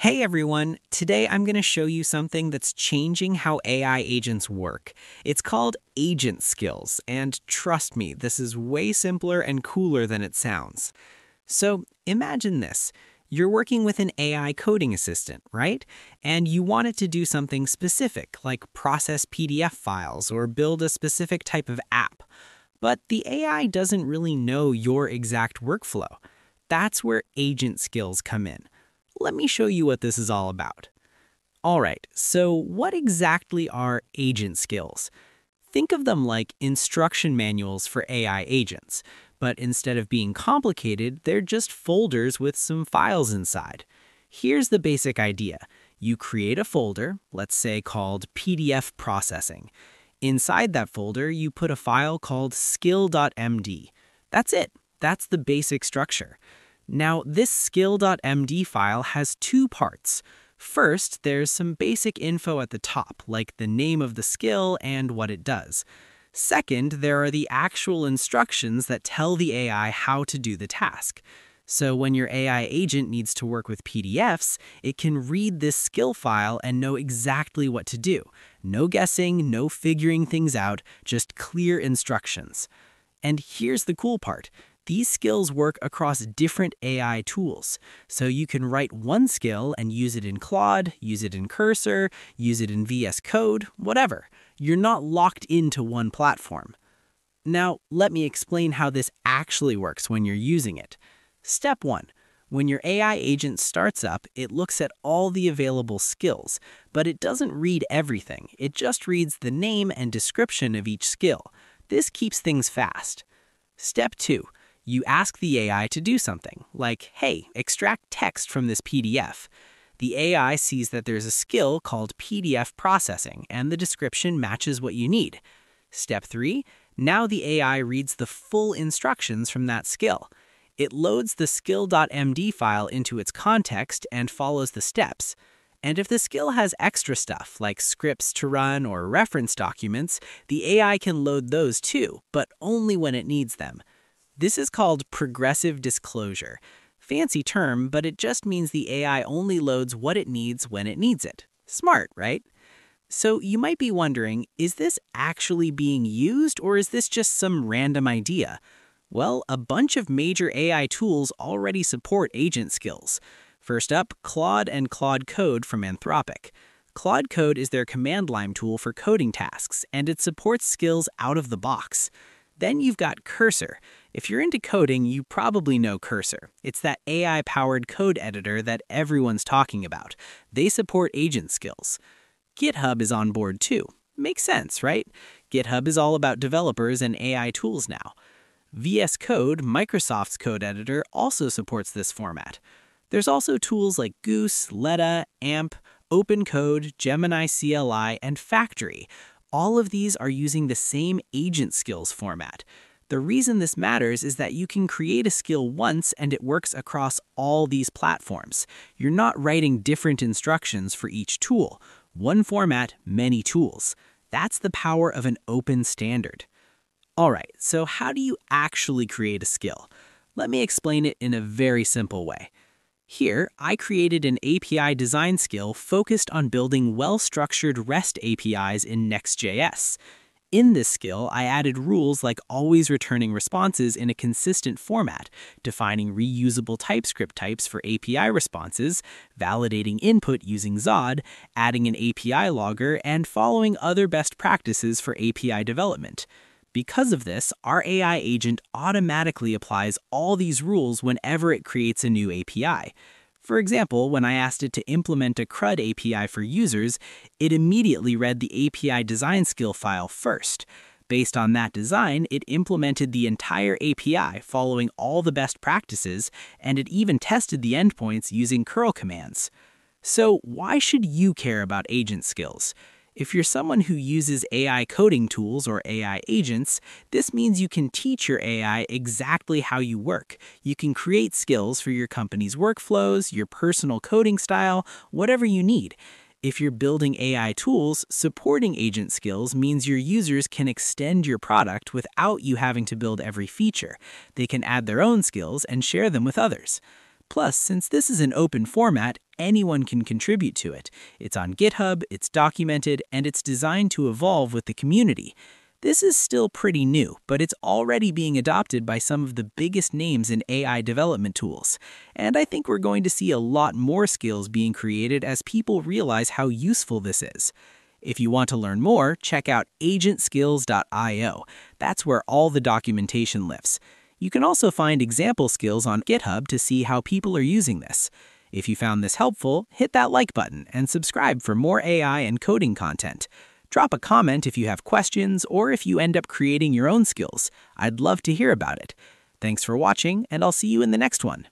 Hey everyone, today I'm going to show you something that's changing how AI agents work. It's called Agent Skills, and trust me, this is way simpler and cooler than it sounds. So imagine this. You're working with an AI coding assistant, right? And you want it to do something specific, like process PDF files or build a specific type of app. But the AI doesn't really know your exact workflow. That's where agent skills come in. Let me show you what this is all about. All right, so what exactly are agent skills? Think of them like instruction manuals for AI agents, but instead of being complicated, they're just folders with some files inside. Here's the basic idea. You create a folder, let's say called PDF processing. Inside that folder, you put a file called skill.md. That's it. That's the basic structure. Now, this skill.md file has two parts. First, there's some basic info at the top, like the name of the skill and what it does. Second, there are the actual instructions that tell the AI how to do the task. So when your AI agent needs to work with PDFs, it can read this skill file and know exactly what to do. No guessing, no figuring things out, just clear instructions. And here's the cool part. These skills work across different AI tools. So you can write one skill and use it in Claude, use it in Cursor, use it in VS Code, whatever. You're not locked into one platform. Now, let me explain how this actually works when you're using it. Step 1. When your AI agent starts up, it looks at all the available skills, but it doesn't read everything. It just reads the name and description of each skill. This keeps things fast. Step 2 you ask the AI to do something, like, hey, extract text from this PDF. The AI sees that there's a skill called PDF processing, and the description matches what you need. Step 3. Now the AI reads the full instructions from that skill. It loads the skill.md file into its context and follows the steps. And if the skill has extra stuff, like scripts to run or reference documents, the AI can load those too, but only when it needs them. This is called progressive disclosure. Fancy term, but it just means the AI only loads what it needs when it needs it. Smart, right? So you might be wondering, is this actually being used or is this just some random idea? Well, a bunch of major AI tools already support agent skills. First up, Claude and Claude Code from Anthropic. Claude Code is their command line tool for coding tasks, and it supports skills out of the box. Then you've got Cursor. If you're into coding, you probably know Cursor. It's that AI-powered code editor that everyone's talking about. They support agent skills. GitHub is on board too. Makes sense, right? GitHub is all about developers and AI tools now. VS Code, Microsoft's code editor, also supports this format. There's also tools like Goose, Letta, AMP, OpenCode, Gemini CLI, and Factory, all of these are using the same agent skills format. The reason this matters is that you can create a skill once and it works across all these platforms. You're not writing different instructions for each tool. One format, many tools. That's the power of an open standard. All right, so how do you actually create a skill? Let me explain it in a very simple way. Here, I created an API design skill focused on building well-structured REST APIs in Next.js. In this skill, I added rules like always returning responses in a consistent format, defining reusable TypeScript types for API responses, validating input using Zod, adding an API logger, and following other best practices for API development. Because of this, our AI agent automatically applies all these rules whenever it creates a new API. For example, when I asked it to implement a CRUD API for users, it immediately read the API design skill file first. Based on that design, it implemented the entire API following all the best practices, and it even tested the endpoints using curl commands. So why should you care about agent skills? If you're someone who uses AI coding tools or AI agents, this means you can teach your AI exactly how you work. You can create skills for your company's workflows, your personal coding style, whatever you need. If you're building AI tools, supporting agent skills means your users can extend your product without you having to build every feature. They can add their own skills and share them with others. Plus, since this is an open format, anyone can contribute to it. It's on GitHub, it's documented, and it's designed to evolve with the community. This is still pretty new, but it's already being adopted by some of the biggest names in AI development tools. And I think we're going to see a lot more skills being created as people realize how useful this is. If you want to learn more, check out agentskills.io. That's where all the documentation lives. You can also find example skills on GitHub to see how people are using this. If you found this helpful, hit that like button and subscribe for more AI and coding content. Drop a comment if you have questions or if you end up creating your own skills. I'd love to hear about it. Thanks for watching, and I'll see you in the next one.